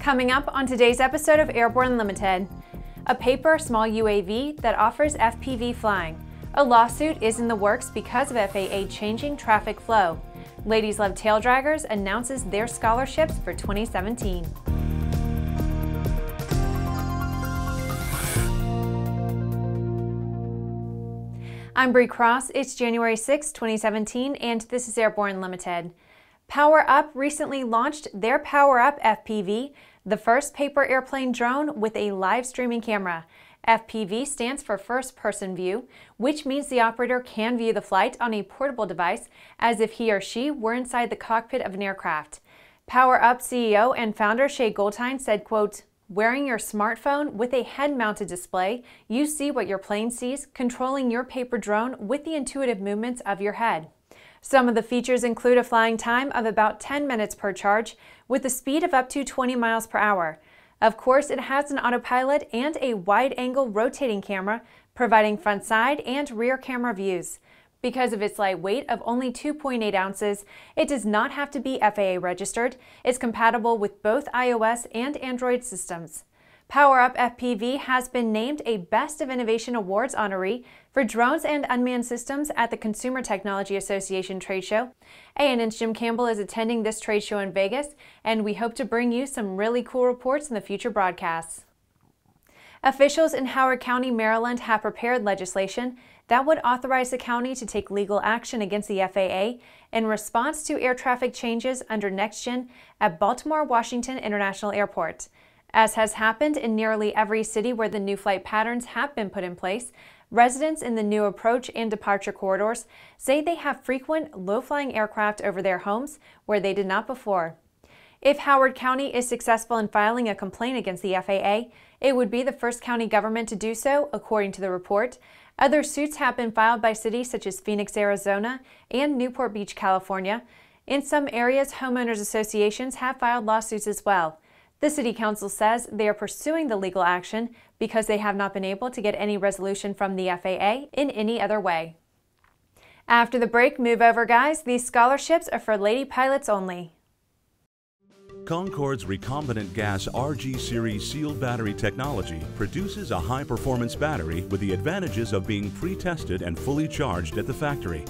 Coming up on today's episode of Airborne Unlimited, a paper small UAV that offers FPV flying. A lawsuit is in the works because of FAA changing traffic flow. Ladies Love Taildraggers announces their scholarships for 2017. I'm Bree Cross. It's January 6, 2017, and this is Airborne Unlimited. PowerUp recently launched their PowerUp FPV, the first paper airplane drone with a live streaming camera. FPV stands for first person view, which means the operator can view the flight on a portable device as if he or she were inside the cockpit of an aircraft. PowerUp CEO and founder Shai Goldstein said, quote, Wearing your smartphone with a head-mounted display, you see what your plane sees, controlling your paper drone with the intuitive movements of your head. Some of the features include a flying time of about 10 minutes per charge with a speed of up to 20 miles per hour. Of course, it has an autopilot and a wide-angle rotating camera, providing front side and rear camera views. Because of its light weight of only 2.8 ounces, it does not have to be FAA registered. It's compatible with both iOS and Android systems. PowerUp FPV has been named a Best of Innovation Awards honoree for drones and unmanned systems at the Consumer Technology Association trade show. ANN's Jim Campbell is attending this trade show in Vegas, and we hope to bring you some really cool reports in the future broadcasts. Officials in Howard County, Maryland have prepared legislation that would authorize the county to take legal action against the FAA in response to air traffic changes under NextGen at Baltimore Washington International Airport. As has happened in nearly every city where the new flight patterns have been put in place, residents in the new approach and departure corridors say they have frequent low-flying aircraft over their homes where they did not before. If Howard County is successful in filing a complaint against the FAA, it would be the first county government to do so, according to the report. Other suits have been filed by cities such as Phoenix, Arizona, and Newport Beach, California. In some areas, homeowners associations have filed lawsuits as well. The City Council says they are pursuing the legal action because they have not been able to get any resolution from the FAA in any other way. After the break, move over guys. These scholarships are for lady pilots only. Concord's recombinant gas RG series sealed battery technology produces a high performance battery with the advantages of being pre tested and fully charged at the factory.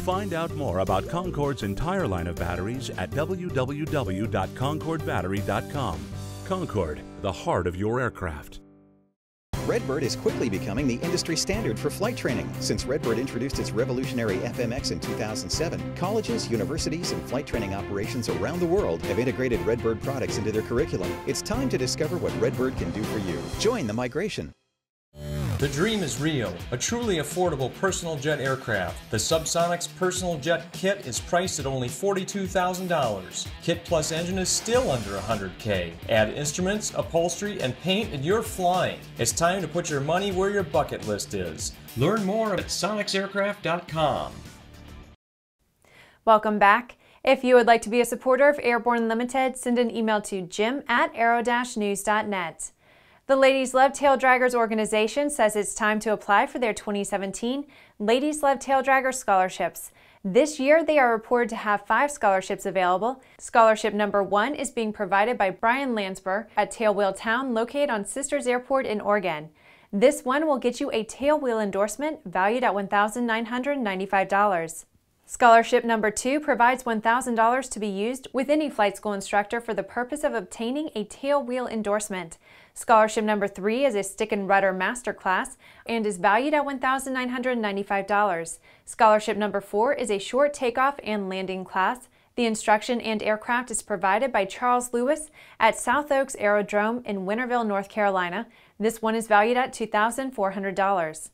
Find out more about Concord's entire line of batteries at www.concordbattery.com. Concord, the heart of your aircraft. Redbird is quickly becoming the industry standard for flight training. Since Redbird introduced its revolutionary FMX in 2007, colleges, universities, and flight training operations around the world have integrated Redbird products into their curriculum. It's time to discover what Redbird can do for you. Join the migration. The dream is real, a truly affordable personal jet aircraft. The SubSonex Personal Jet Kit is priced at only $42,000. Kit plus engine is still under 100K. Add instruments, upholstery, and paint and you're flying. It's time to put your money where your bucket list is. Learn more at sonexaircraft.com. Welcome back. If you would like to be a supporter of Airborne Unlimited, send an email to jim at aero-news.net. The Ladies Love Taildraggers organization says it's time to apply for their 2017 Ladies Love Taildraggers scholarships. This year, they are reported to have five scholarships available. Scholarship number one is being provided by Brian Landsburgh at Tailwheel Town, located on Sisters Airport in Oregon. This one will get you a tailwheel endorsement valued at $1,995. Scholarship number two provides $1,000 to be used with any flight school instructor for the purpose of obtaining a tailwheel endorsement. Scholarship number three is a stick and rudder master class and is valued at $1,995. Scholarship number four is a short takeoff and landing class. The instruction and aircraft is provided by Charles Lewis at South Oaks Aerodrome in Winterville, North Carolina. This one is valued at $2,400.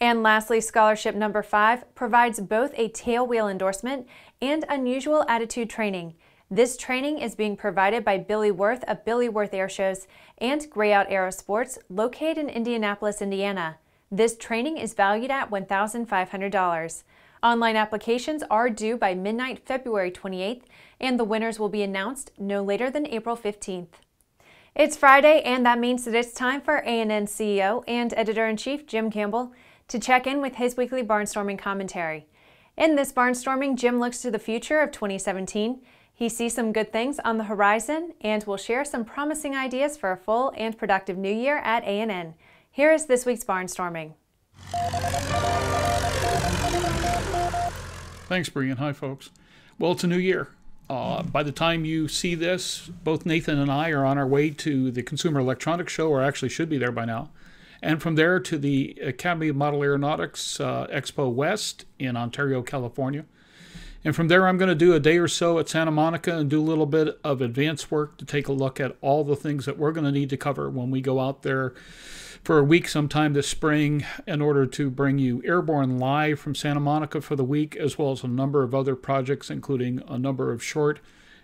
And lastly, scholarship number five provides both a tailwheel endorsement and unusual attitude training. This training is being provided by Billy Werth of Billy Werth Air Shows and Grayout Aerosports, located in Indianapolis, Indiana. This training is valued at $1,500. Online applications are due by midnight February 28th, and the winners will be announced no later than April 15th. It's Friday, and that means that it's time for ANN CEO and Editor-in-Chief Jim Campbell to check in with his weekly barnstorming commentary. In this barnstorming, Jim looks to the future of 2017. He sees some good things on the horizon and will share some promising ideas for a full and productive new year at ANN. Here is this week's barnstorming. Thanks, Brian. Hi, folks. Well, it's a new year. Uh, by the time you see this, both Nathan and I are on our way to the Consumer Electronics Show, or actually should be there by now. And from there to the Academy of Model Aeronautics uh, Expo West in Ontario, California. And from there, I'm going to do a day or so at Santa Monica and do a little bit of advanced work to take a look at all the things that we're going to need to cover when we go out there for a week sometime this spring in order to bring you Airborne live from Santa Monica for the week, as well as a number of other projects, including a number of short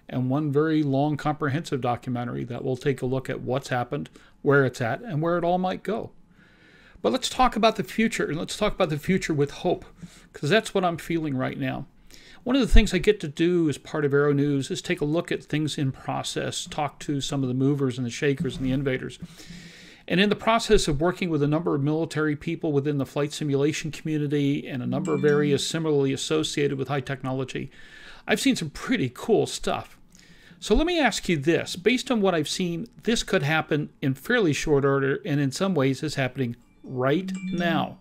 and one very long comprehensive documentary that will take a look at what's happened, where it's at, and where it all might go. But let's talk about the future, and let's talk about the future with hope, because that's what I'm feeling right now. One of the things I get to do as part of Aero News is take a look at things in process, talk to some of the movers and the shakers and the innovators. And in the process of working with a number of military people within the flight simulation community and a number of areas similarly associated with high technology, I've seen some pretty cool stuff. So let me ask you this based on what I've seen, this could happen in fairly short order, and in some ways is happening right now.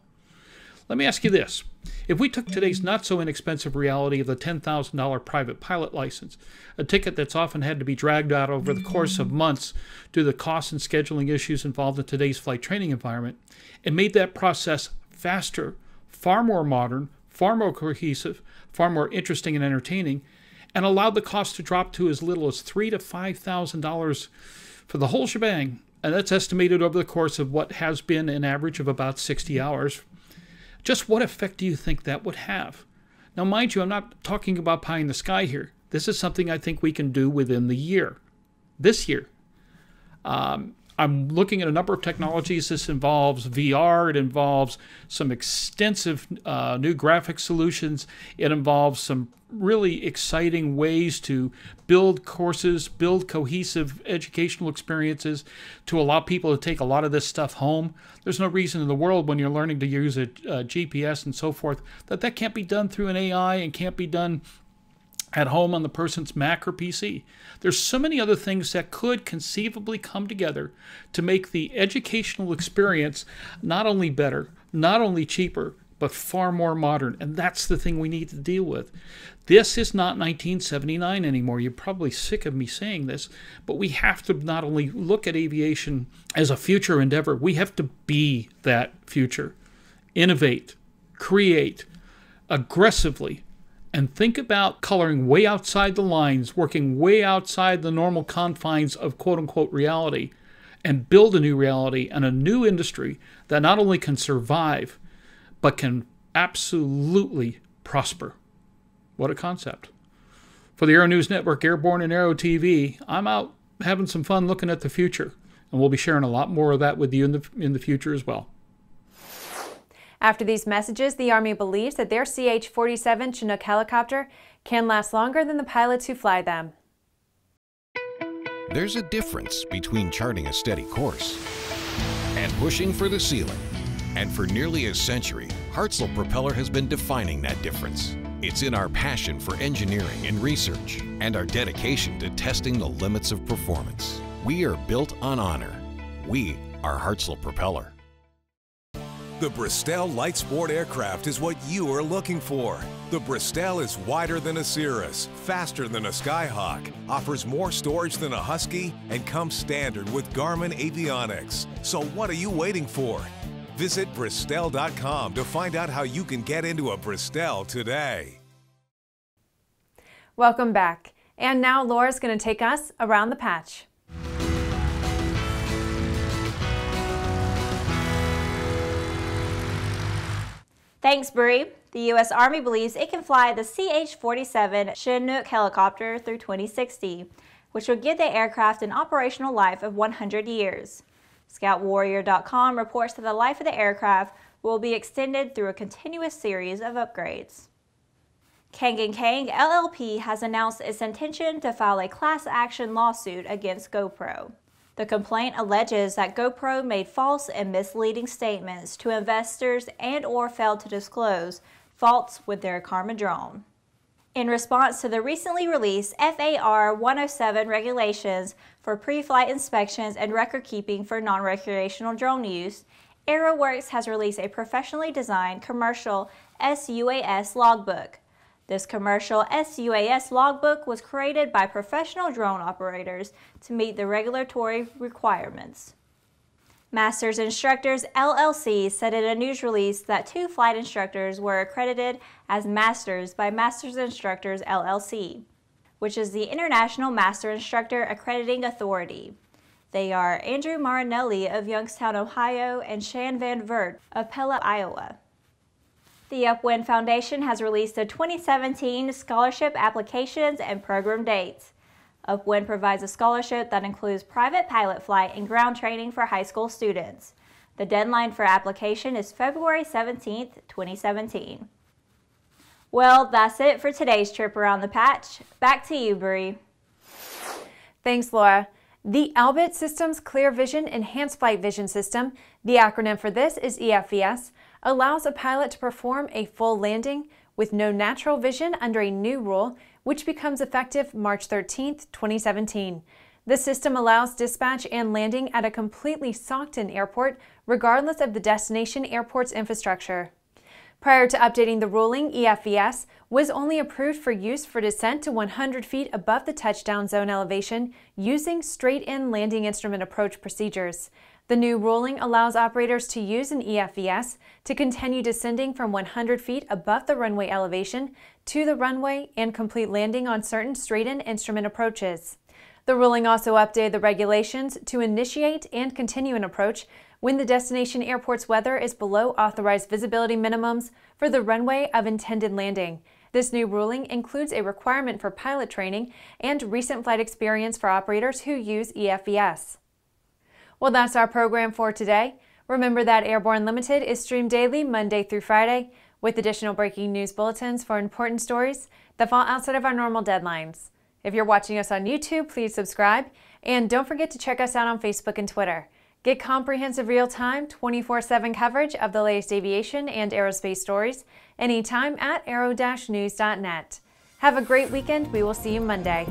Let me ask you this if we took today's not so inexpensive reality of the $10,000 private pilot license, a ticket that's often had to be dragged out over the course of months due to the cost and scheduling issues involved in today's flight training environment, and made that process faster, far more modern, far more cohesive, far more interesting and entertaining, and allowed the cost to drop to as little as three to five thousand dollars for the whole shebang, and that's estimated over the course of what has been an average of about 60 hours just what effect do you think that would have? Now, mind you, I'm not talking about pie in the sky here. This is something I think we can do within the year, this year. Um, I'm looking at a number of technologies. This involves VR, it involves some extensive uh, new graphic solutions, it involves some really exciting ways to build courses, build cohesive educational experiences to allow people to take a lot of this stuff home. There's no reason in the world when you're learning to use a, a GPS and so forth that that can't be done through an AI and can't be done at home on the person's Mac or PC. There's so many other things that could conceivably come together to make the educational experience not only better, not only cheaper, but far more modern. And that's the thing we need to deal with. This is not 1979 anymore. You're probably sick of me saying this, but we have to not only look at aviation as a future endeavor, we have to be that future. Innovate, create aggressively, and think about coloring way outside the lines, working way outside the normal confines of quote unquote reality, and build a new reality and a new industry that not only can survive, but can absolutely prosper. What a concept. For the Aero News Network, Airborne and Aero TV, I'm out having some fun looking at the future, and we'll be sharing a lot more of that with you in the, in the future as well. After these messages, the Army believes that their CH-47 Chinook helicopter can last longer than the pilots who fly them. There's a difference between charting a steady course and pushing for the ceiling. And for nearly a century, Hartzell Propeller has been defining that difference. It's in our passion for engineering and research and our dedication to testing the limits of performance. We are built on honor. We are Hartzell Propeller. The Bristell Light Sport aircraft is what you are looking for. The Bristell is wider than a Cirrus, faster than a Skyhawk, offers more storage than a Husky, and comes standard with Garmin avionics. So what are you waiting for? Visit Bristell.com to find out how you can get into a Bristell today. Welcome back. And now Laura's going to take us around the patch. Thanks, Bree. The U.S. Army believes it can fly the CH-47 Chinook helicopter through 2060, which would give the aircraft an operational life of 100 years. ScoutWarrior.com reports that the life of the aircraft will be extended through a continuous series of upgrades. Khang & Khang LLP has announced its intention to file a class action lawsuit against GoPro. The complaint alleges that GoPro made false and misleading statements to investors and or failed to disclose faults with their Karma drone. In response to the recently released FAR 107 regulations for pre-flight inspections and record keeping for non-recreational drone use, AeroWorks has released a professionally designed commercial SUAS logbook. This commercial SUAS logbook was created by professional drone operators to meet the regulatory requirements. Masters Instructors LLC said in a news release that two flight instructors were accredited as Masters by Masters Instructors LLC, which is the International Master Instructor Accrediting Authority. They are Andrew Marinelli of Youngstown, Ohio, and Shan Van Vert of Pella, Iowa. The Upwind Foundation has released the 2017 scholarship applications and program dates. Upwind provides a scholarship that includes private pilot flight and ground training for high school students. The deadline for application is February 17, 2017. Well, that's it for today's trip around the patch. Back to you, Bree. Thanks, Laura. The Elbit Systems Clear Vision Enhanced Flight Vision System, the acronym for this is EFVS, allows a pilot to perform a full landing with no natural vision under a new rule which becomes effective March 13, 2017. The system allows dispatch and landing at a completely socked-in airport, regardless of the destination airport's infrastructure. Prior to updating the ruling, EFVS was only approved for use for descent to 100 feet above the touchdown zone elevation using straight-in landing instrument approach procedures. The new ruling allows operators to use an EFVS to continue descending from 100 feet above the runway elevation to the runway and complete landing on certain straight-in instrument approaches. The ruling also updated the regulations to initiate and continue an approach when the destination airport's weather is below authorized visibility minimums for the runway of intended landing. This new ruling includes a requirement for pilot training and recent flight experience for operators who use EFVS. Well, that's our program for today. Remember that Airborne Unlimited is streamed daily, Monday through Friday, with additional breaking news bulletins for important stories that fall outside of our normal deadlines. If you're watching us on YouTube, please subscribe, and don't forget to check us out on Facebook and Twitter. Get comprehensive real-time, 24-7 coverage of the latest aviation and aerospace stories anytime at aero-news.net. Have a great weekend. We will see you Monday.